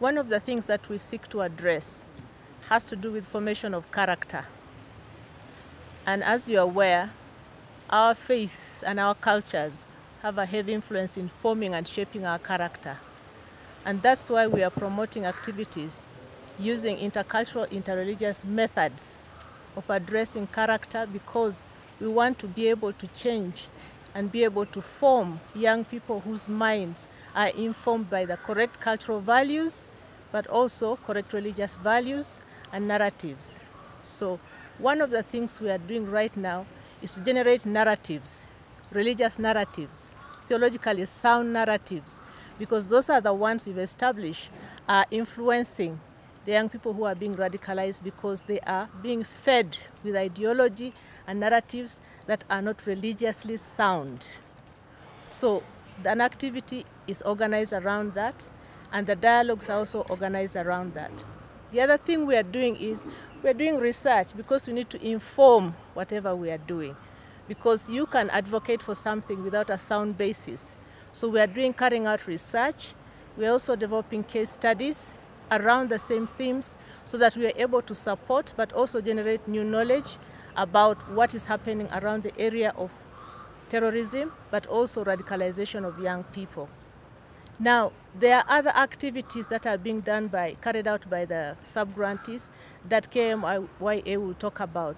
one of the things that we seek to address has to do with formation of character. And as you're aware, our faith and our cultures have a heavy influence in forming and shaping our character. And that's why we are promoting activities using intercultural, interreligious methods of addressing character because we want to be able to change and be able to form young people whose minds are informed by the correct cultural values, but also correct religious values and narratives. So one of the things we are doing right now is to generate narratives, religious narratives, theologically sound narratives, because those are the ones we've established are influencing the young people who are being radicalized because they are being fed with ideology and narratives that are not religiously sound. So an activity is organized around that, and the dialogues are also organized around that. The other thing we are doing is we're doing research because we need to inform whatever we are doing. Because you can advocate for something without a sound basis. So we are doing carrying out research. We're also developing case studies around the same themes so that we are able to support but also generate new knowledge about what is happening around the area of terrorism but also radicalization of young people. Now, there are other activities that are being done by, carried out by the sub-grantees that KMYA will talk about.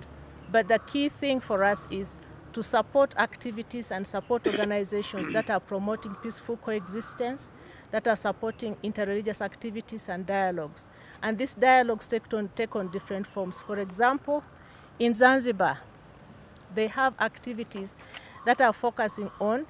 But the key thing for us is to support activities and support organizations that are promoting peaceful coexistence, that are supporting interreligious activities and dialogues. And these dialogues take on, take on different forms. For example, in Zanzibar, they have activities that are focusing on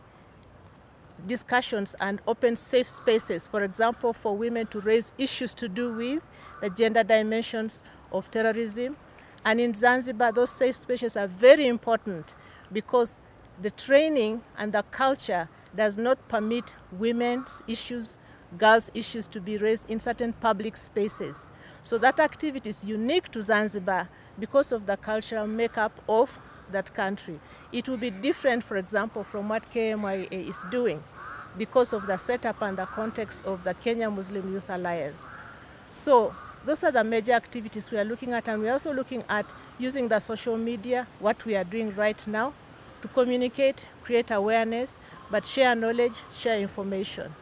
discussions and open safe spaces, for example, for women to raise issues to do with the gender dimensions of terrorism. And in Zanzibar, those safe spaces are very important because the training and the culture does not permit women's issues, girls' issues to be raised in certain public spaces. So that activity is unique to Zanzibar because of the cultural makeup of that country. It will be different, for example, from what KMYA is doing because of the setup and the context of the Kenya Muslim Youth Alliance. So those are the major activities we are looking at, and we're also looking at using the social media, what we are doing right now, to communicate, create awareness, but share knowledge, share information.